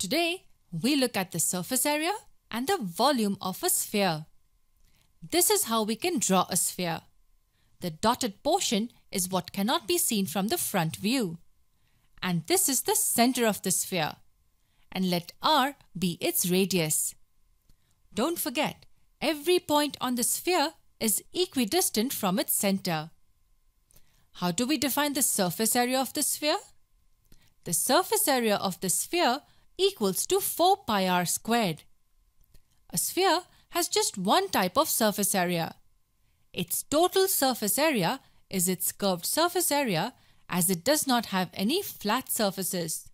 Today, we look at the surface area and the volume of a sphere. This is how we can draw a sphere. The dotted portion is what cannot be seen from the front view. And this is the center of the sphere. And let r be its radius. Don't forget, every point on the sphere is equidistant from its center. How do we define the surface area of the sphere? The surface area of the sphere equals to 4 pi r squared. A sphere has just one type of surface area. Its total surface area is its curved surface area as it does not have any flat surfaces.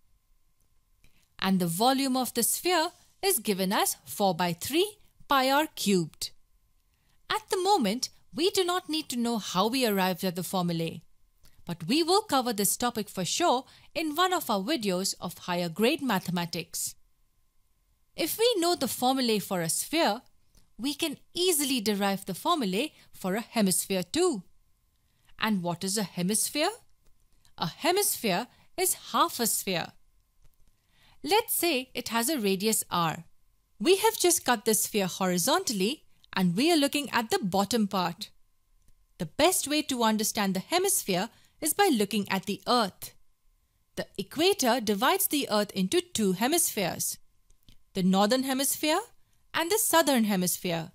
And the volume of the sphere is given as 4 by 3 pi r cubed. At the moment, we do not need to know how we arrived at the formulae but we will cover this topic for sure in one of our videos of higher grade mathematics. If we know the formulae for a sphere, we can easily derive the formulae for a hemisphere too. And what is a hemisphere? A hemisphere is half a sphere. Let's say it has a radius r. We have just cut the sphere horizontally and we are looking at the bottom part. The best way to understand the hemisphere is by looking at the Earth. The equator divides the Earth into two hemispheres, the northern hemisphere and the southern hemisphere.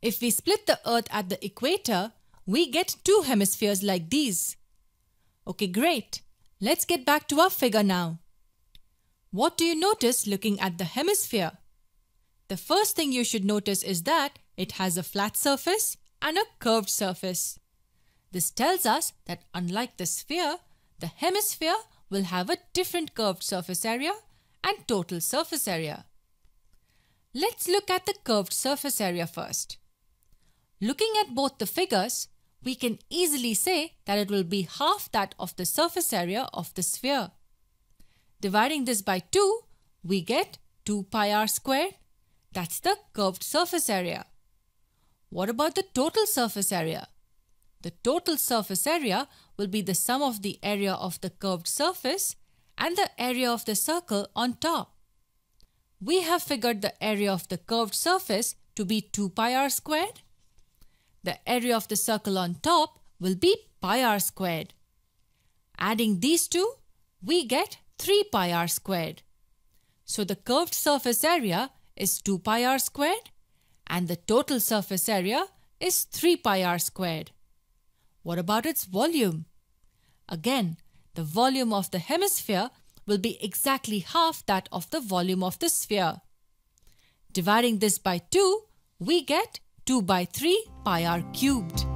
If we split the Earth at the equator, we get two hemispheres like these. Okay, great. Let's get back to our figure now. What do you notice looking at the hemisphere? The first thing you should notice is that it has a flat surface and a curved surface. This tells us that unlike the sphere, the hemisphere will have a different curved surface area and total surface area. Let's look at the curved surface area first. Looking at both the figures, we can easily say that it will be half that of the surface area of the sphere. Dividing this by 2, we get 2 pi r squared. That's the curved surface area. What about the total surface area? The total surface area will be the sum of the area of the curved surface and the area of the circle on top. We have figured the area of the curved surface to be 2 pi r squared. The area of the circle on top will be pi r squared. Adding these two, we get 3 pi r squared. So the curved surface area is 2 pi r squared and the total surface area is 3 pi r squared. What about its volume? Again, the volume of the hemisphere will be exactly half that of the volume of the sphere. Dividing this by 2, we get 2 by 3 pi r cubed.